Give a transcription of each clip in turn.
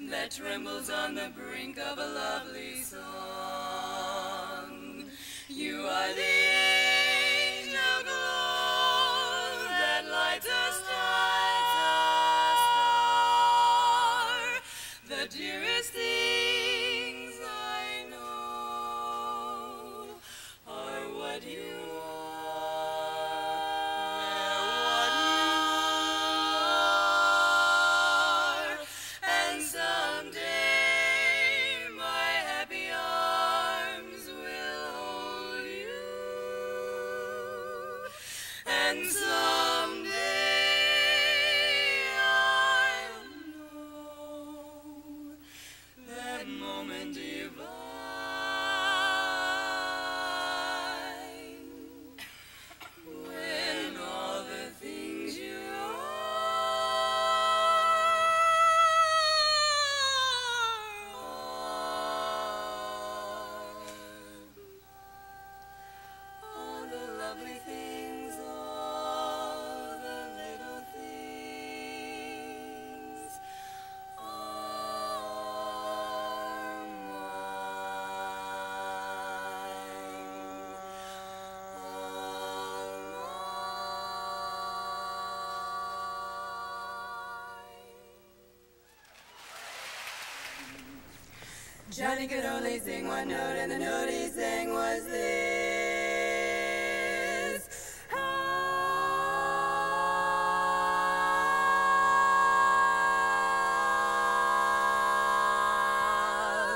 that trembles on the brink of a lovely song. You are the angel that lights a star, the dearest things And Johnny could only sing one note, and the note he sang was this. Ah,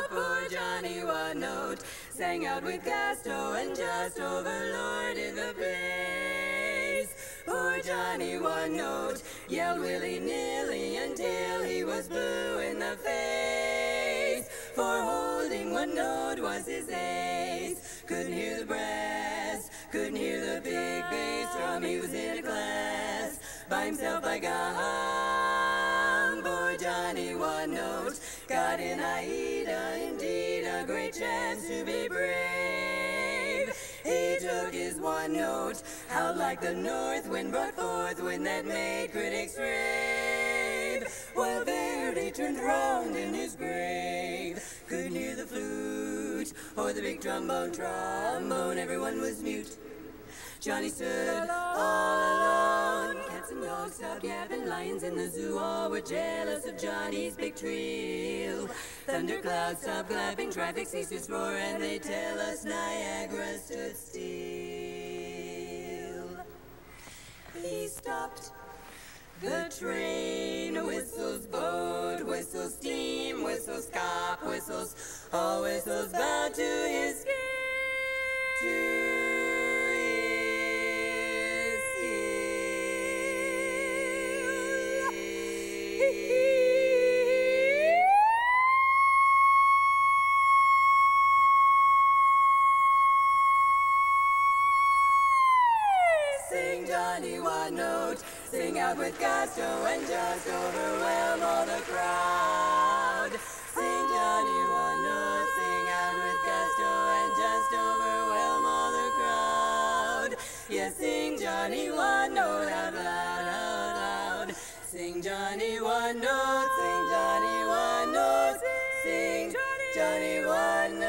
Poor Johnny One Note sang out with gusto and just overlorded the place. Poor Johnny One Note yelled willy nilly until he was blue in the face. For holding one note was his ace. Couldn't hear the brass, couldn't hear the big bass drum. He was in a class by himself like a hum. Poor Johnny One Note got in Aida, indeed a great chance to be brave. He took his one note, howled like the north wind brought forth wind that made critics rave. While Verdi turned round in his grave, couldn't hear the flute or the big trombone, trombone. Everyone was mute. Johnny stood all alone. Cats and dogs stopped yapping. Lions in the zoo all were jealous of Johnny's big trio. Thunderclouds stopped clapping. Traffic ceased its roar, and they tell us Niagara stood still. He stopped. The train whistles, boat whistles, steam whistles, cop whistles, all whistles bow to his to Johnny sing out with gusto and just overwhelm all the crowd. Sing Johnny One Note, sing out with gusto and just overwhelm all the crowd. Yes, sing Johnny One Note out loud, out loud. Sing Johnny One Note, sing Johnny One Note, sing Johnny One Note.